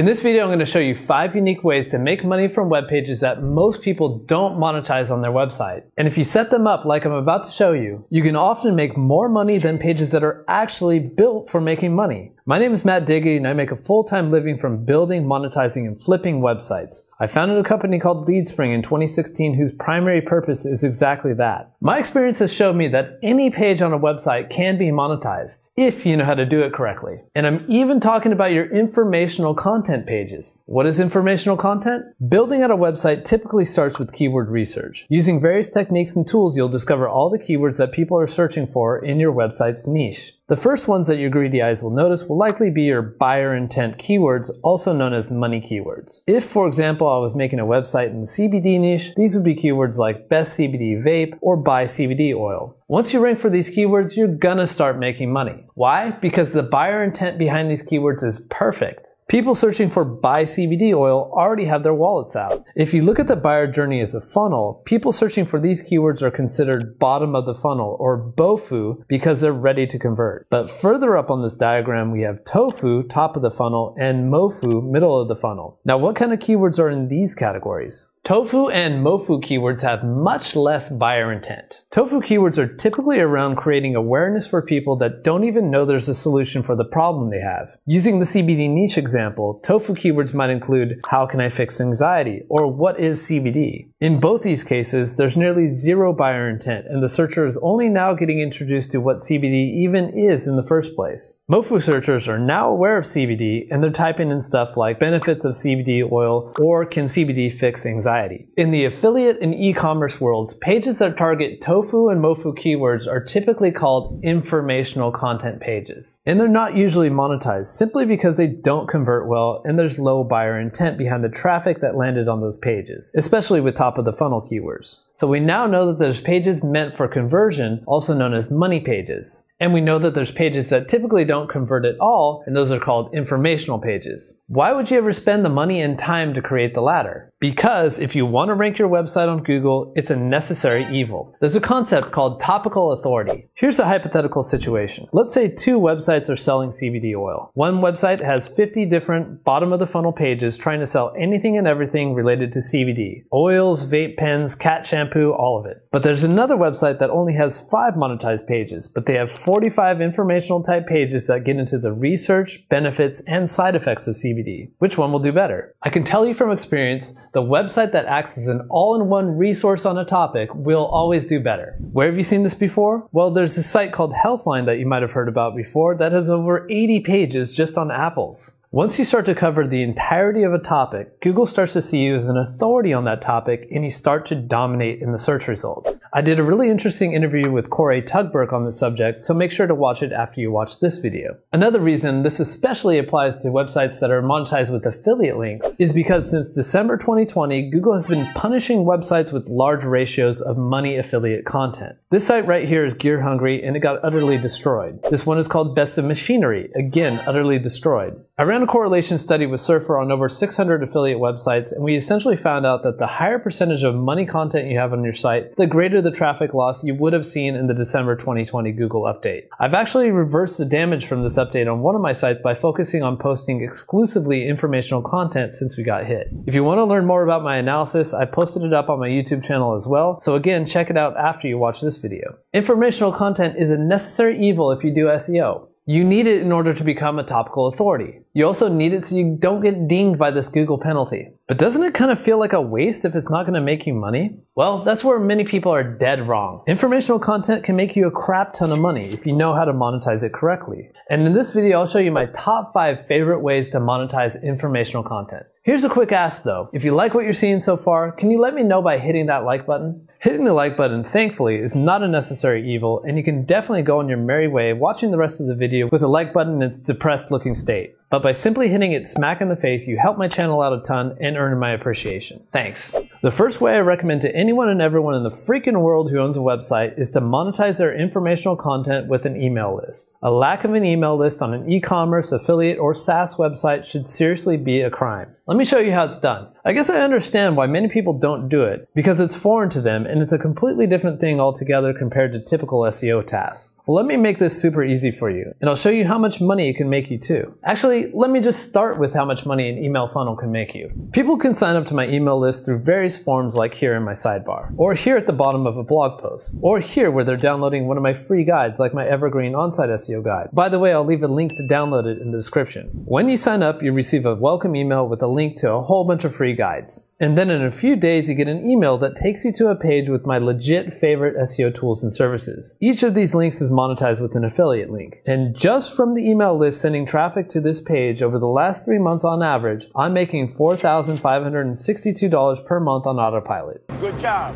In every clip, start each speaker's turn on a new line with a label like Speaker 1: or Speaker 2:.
Speaker 1: In this video, I'm going to show you five unique ways to make money from web pages that most people don't monetize on their website. And if you set them up like I'm about to show you, you can often make more money than pages that are actually built for making money. My name is Matt Diggity and I make a full-time living from building, monetizing, and flipping websites. I founded a company called LeadSpring in 2016 whose primary purpose is exactly that. My experience has shown me that any page on a website can be monetized if you know how to do it correctly. And I'm even talking about your informational content pages. What is informational content? Building out a website typically starts with keyword research. Using various techniques and tools, you'll discover all the keywords that people are searching for in your website's niche. The first ones that your greedy eyes will notice will likely be your buyer intent keywords, also known as money keywords. If, for example, I was making a website in the CBD niche, these would be keywords like best CBD vape or buy CBD oil. Once you rank for these keywords, you're gonna start making money. Why? Because the buyer intent behind these keywords is perfect. People searching for buy CBD oil already have their wallets out. If you look at the buyer journey as a funnel, people searching for these keywords are considered bottom of the funnel or BOFU because they're ready to convert. But further up on this diagram, we have TOFU, top of the funnel, and MOFU, middle of the funnel. Now, what kind of keywords are in these categories? Tofu and Mofu keywords have much less buyer intent. Tofu keywords are typically around creating awareness for people that don't even know there's a solution for the problem they have. Using the CBD niche example, tofu keywords might include how can I fix anxiety or what is CBD. In both these cases, there's nearly zero buyer intent and the searcher is only now getting introduced to what CBD even is in the first place. Mofu searchers are now aware of CBD and they're typing in stuff like benefits of CBD oil or can CBD fix anxiety anxiety. In the affiliate and e-commerce worlds, pages that target tofu and mofu keywords are typically called informational content pages. And they're not usually monetized simply because they don't convert well and there's low buyer intent behind the traffic that landed on those pages, especially with top of the funnel keywords. So we now know that there's pages meant for conversion, also known as money pages. And we know that there's pages that typically don't convert at all, and those are called informational pages. Why would you ever spend the money and time to create the latter? Because if you want to rank your website on Google, it's a necessary evil. There's a concept called topical authority. Here's a hypothetical situation. Let's say two websites are selling CBD oil. One website has 50 different bottom of the funnel pages trying to sell anything and everything related to CBD. Oils, vape pens, cat shampoo, all of it. But there's another website that only has five monetized pages, but they have 45 informational type pages that get into the research, benefits, and side effects of CBD. Which one will do better? I can tell you from experience, the website that acts as an all-in-one resource on a topic will always do better. Where have you seen this before? Well, there's a site called Healthline that you might have heard about before that has over 80 pages just on apples. Once you start to cover the entirety of a topic, Google starts to see you as an authority on that topic and you start to dominate in the search results. I did a really interesting interview with Koray Tugberk on this subject, so make sure to watch it after you watch this video. Another reason this especially applies to websites that are monetized with affiliate links is because since December 2020, Google has been punishing websites with large ratios of money affiliate content. This site right here is Gear Hungry and it got utterly destroyed. This one is called Best of Machinery, again utterly destroyed. I ran a correlation study with Surfer on over 600 affiliate websites, and we essentially found out that the higher percentage of money content you have on your site, the greater the traffic loss you would have seen in the December 2020 Google update. I've actually reversed the damage from this update on one of my sites by focusing on posting exclusively informational content since we got hit. If you want to learn more about my analysis, I posted it up on my YouTube channel as well, so again, check it out after you watch this video. Informational content is a necessary evil if you do SEO. You need it in order to become a topical authority. You also need it so you don't get dinged by this Google penalty. But doesn't it kind of feel like a waste if it's not going to make you money? Well, that's where many people are dead wrong. Informational content can make you a crap ton of money if you know how to monetize it correctly. And in this video, I'll show you my top 5 favorite ways to monetize informational content. Here's a quick ask though. If you like what you're seeing so far, can you let me know by hitting that like button? Hitting the like button, thankfully, is not a necessary evil, and you can definitely go on your merry way watching the rest of the video with the like button in its depressed looking state. But by simply hitting it smack in the face, you help my channel out a ton and earn my appreciation. Thanks. The first way I recommend to anyone and everyone in the freaking world who owns a website is to monetize their informational content with an email list. A lack of an email list on an e-commerce, affiliate, or SaaS website should seriously be a crime. Let me show you how it's done. I guess I understand why many people don't do it, because it's foreign to them and it's a completely different thing altogether compared to typical SEO tasks. Well, let me make this super easy for you, and I'll show you how much money it can make you too. Actually, let me just start with how much money an email funnel can make you. People can sign up to my email list through various forms like here in my sidebar, or here at the bottom of a blog post, or here where they're downloading one of my free guides like my Evergreen On-Site SEO guide. By the way, I'll leave a link to download it in the description. When you sign up, you receive a welcome email with a link to a whole bunch of free guides. And then in a few days, you get an email that takes you to a page with my legit favorite SEO tools and services. Each of these links is monetized with an affiliate link. And just from the email list sending traffic to this page over the last three months on average, I'm making $4,562 per month on autopilot.
Speaker 2: Good job.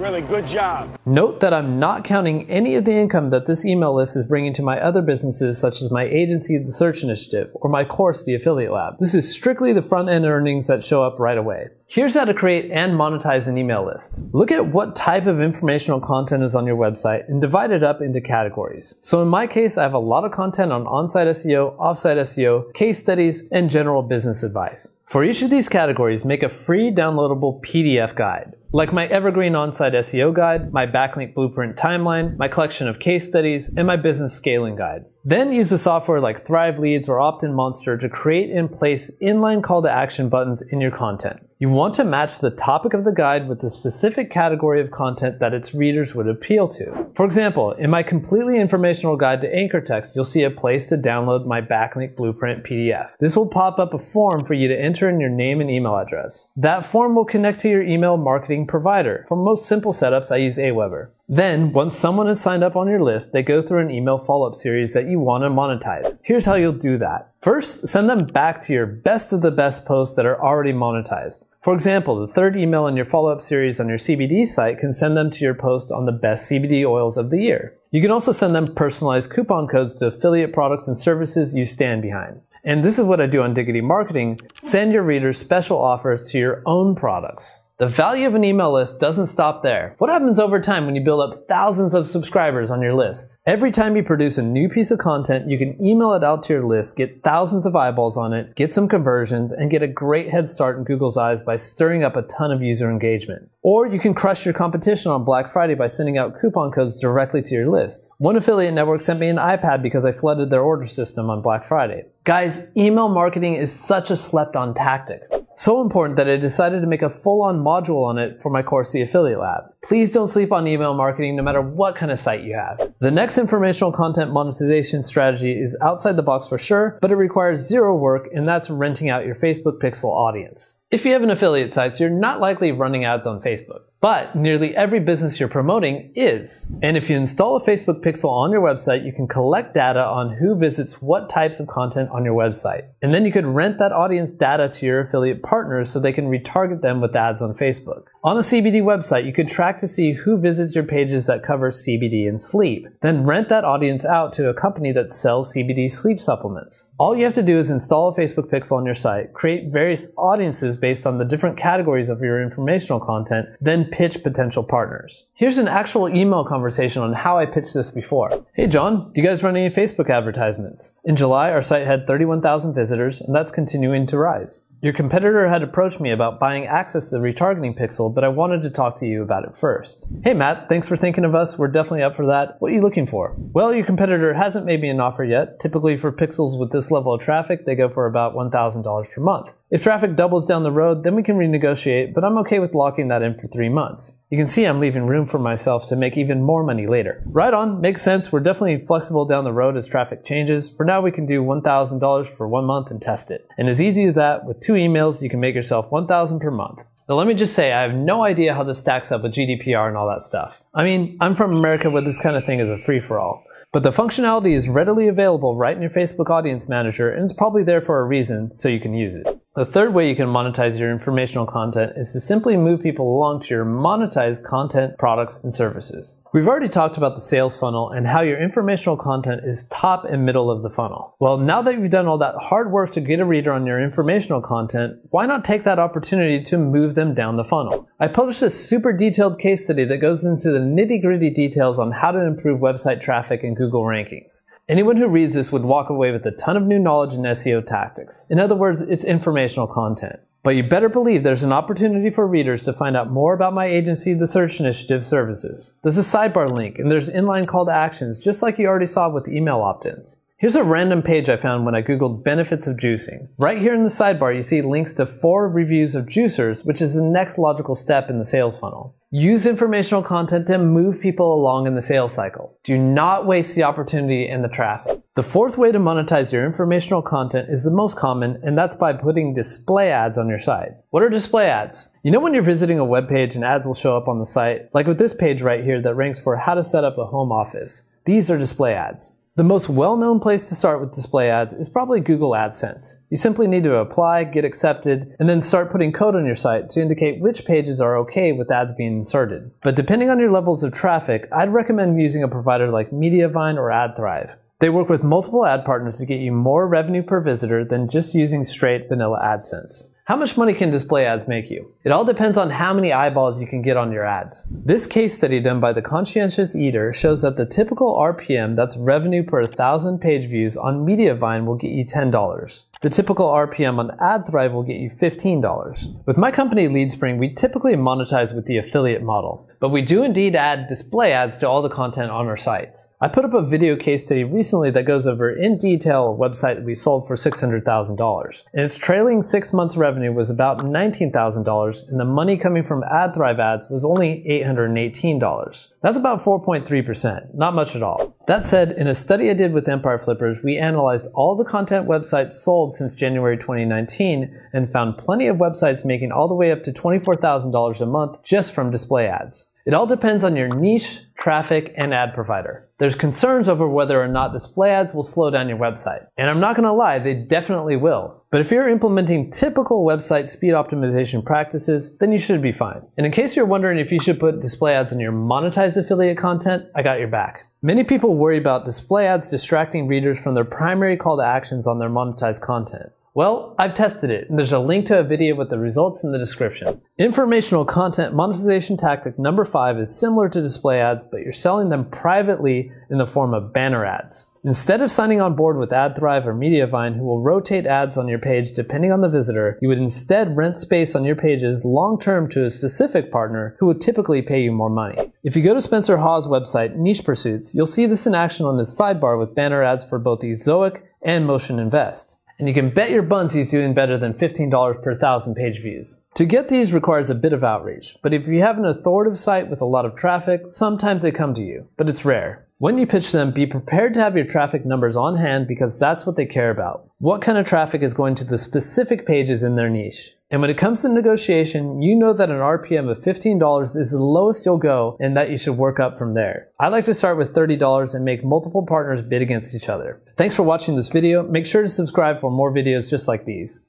Speaker 2: Really good job.
Speaker 1: Note that I'm not counting any of the income that this email list is bringing to my other businesses, such as my agency, The Search Initiative, or my course, The Affiliate Lab. This is strictly the front end earnings that show up right away. Here's how to create and monetize an email list. Look at what type of informational content is on your website and divide it up into categories. So in my case, I have a lot of content on on-site SEO, off-site SEO, case studies, and general business advice. For each of these categories, make a free downloadable PDF guide. Like my Evergreen On-Site SEO guide, my backlink blueprint timeline, my collection of case studies, and my business scaling guide. Then use a software like Thrive Leads or Optinmonster to create and place inline call to action buttons in your content. You want to match the topic of the guide with the specific category of content that its readers would appeal to. For example, in my completely informational guide to anchor text, you'll see a place to download my backlink blueprint PDF. This will pop up a form for you to enter in your name and email address. That form will connect to your email marketing provider. For most simple setups, I use Aweber. Then, once someone has signed up on your list, they go through an email follow-up series that you want to monetize. Here's how you'll do that. First, send them back to your best of the best posts that are already monetized. For example, the third email in your follow-up series on your CBD site can send them to your post on the best CBD oils of the year. You can also send them personalized coupon codes to affiliate products and services you stand behind. And this is what I do on Diggity Marketing. Send your readers special offers to your own products. The value of an email list doesn't stop there. What happens over time when you build up thousands of subscribers on your list? Every time you produce a new piece of content, you can email it out to your list, get thousands of eyeballs on it, get some conversions, and get a great head start in Google's eyes by stirring up a ton of user engagement. Or you can crush your competition on Black Friday by sending out coupon codes directly to your list. One affiliate network sent me an iPad because I flooded their order system on Black Friday. Guys, email marketing is such a slept on tactic. So important that I decided to make a full on module on it for my course, The Affiliate Lab. Please don't sleep on email marketing no matter what kind of site you have. The next informational content monetization strategy is outside the box for sure, but it requires zero work, and that's renting out your Facebook Pixel audience. If you have an affiliate site, so you're not likely running ads on Facebook. But nearly every business you're promoting is. And if you install a Facebook pixel on your website, you can collect data on who visits what types of content on your website. And then you could rent that audience data to your affiliate partners so they can retarget them with ads on Facebook. On a CBD website, you could track to see who visits your pages that cover CBD and sleep. Then rent that audience out to a company that sells CBD sleep supplements. All you have to do is install a Facebook pixel on your site, create various audiences based on the different categories of your informational content, then pitch potential partners. Here's an actual email conversation on how I pitched this before. Hey John, do you guys run any Facebook advertisements? In July, our site had 31,000 visitors, and that's continuing to rise. Your competitor had approached me about buying access to the retargeting pixel, but I wanted to talk to you about it first. Hey Matt, thanks for thinking of us. We're definitely up for that. What are you looking for? Well, your competitor hasn't made me an offer yet. Typically for pixels with this level of traffic, they go for about $1,000 per month. If traffic doubles down the road, then we can renegotiate, but I'm okay with locking that in for three months. You can see I'm leaving room for myself to make even more money later. Right on, makes sense. We're definitely flexible down the road as traffic changes. For now, we can do $1,000 for one month and test it. And as easy as that, with two emails, you can make yourself $1,000 per month. Now let me just say, I have no idea how this stacks up with GDPR and all that stuff. I mean, I'm from America where this kind of thing is a free-for-all. But the functionality is readily available right in your Facebook Audience Manager and it's probably there for a reason, so you can use it. The third way you can monetize your informational content is to simply move people along to your monetized content, products, and services. We've already talked about the sales funnel and how your informational content is top and middle of the funnel. Well, now that you've done all that hard work to get a reader on your informational content, why not take that opportunity to move them down the funnel? I published a super detailed case study that goes into the nitty gritty details on how to improve website traffic and Google rankings. Anyone who reads this would walk away with a ton of new knowledge in SEO tactics. In other words, it's informational content. But you better believe there's an opportunity for readers to find out more about my agency, the Search Initiative services. There's a sidebar link and there's inline call to actions, just like you already saw with email opt-ins. Here's a random page I found when I googled benefits of juicing. Right here in the sidebar, you see links to four reviews of juicers, which is the next logical step in the sales funnel. Use informational content to move people along in the sales cycle. Do not waste the opportunity and the traffic. The fourth way to monetize your informational content is the most common, and that's by putting display ads on your site. What are display ads? You know when you're visiting a web page and ads will show up on the site, like with this page right here that ranks for how to set up a home office. These are display ads. The most well-known place to start with display ads is probably Google AdSense. You simply need to apply, get accepted, and then start putting code on your site to indicate which pages are okay with ads being inserted. But depending on your levels of traffic, I'd recommend using a provider like Mediavine or AdThrive. They work with multiple ad partners to get you more revenue per visitor than just using straight vanilla AdSense. How much money can display ads make you? It all depends on how many eyeballs you can get on your ads. This case study done by the Conscientious Eater shows that the typical RPM, that's revenue per 1,000 page views, on Mediavine will get you $10. The typical RPM on AdThrive will get you $15. With my company LeadSpring, we typically monetize with the affiliate model but we do indeed add display ads to all the content on our sites. I put up a video case study recently that goes over in detail a website that we sold for $600,000. And its trailing six months revenue was about $19,000 and the money coming from AdThrive ads was only $818. That's about 4.3%, not much at all. That said, in a study I did with Empire Flippers, we analyzed all the content websites sold since January 2019 and found plenty of websites making all the way up to $24,000 a month just from display ads. It all depends on your niche, traffic, and ad provider. There's concerns over whether or not display ads will slow down your website. And I'm not gonna lie, they definitely will. But if you're implementing typical website speed optimization practices, then you should be fine. And in case you're wondering if you should put display ads in your monetized affiliate content, I got your back. Many people worry about display ads distracting readers from their primary call to actions on their monetized content. Well, I've tested it, and there's a link to a video with the results in the description. Informational content monetization tactic number five is similar to display ads, but you're selling them privately in the form of banner ads. Instead of signing on board with AdThrive or Mediavine, who will rotate ads on your page depending on the visitor, you would instead rent space on your pages long term to a specific partner who would typically pay you more money. If you go to Spencer Haws' website, Niche Pursuits, you'll see this in action on his sidebar with banner ads for both Ezoic and Motion Invest and you can bet your buns he's doing better than $15 per thousand page views. To get these requires a bit of outreach, but if you have an authoritative site with a lot of traffic, sometimes they come to you, but it's rare. When you pitch them, be prepared to have your traffic numbers on hand because that's what they care about. What kind of traffic is going to the specific pages in their niche? And when it comes to negotiation, you know that an RPM of $15 is the lowest you'll go and that you should work up from there. I like to start with $30 and make multiple partners bid against each other. Thanks for watching this video. Make sure to subscribe for more videos just like these.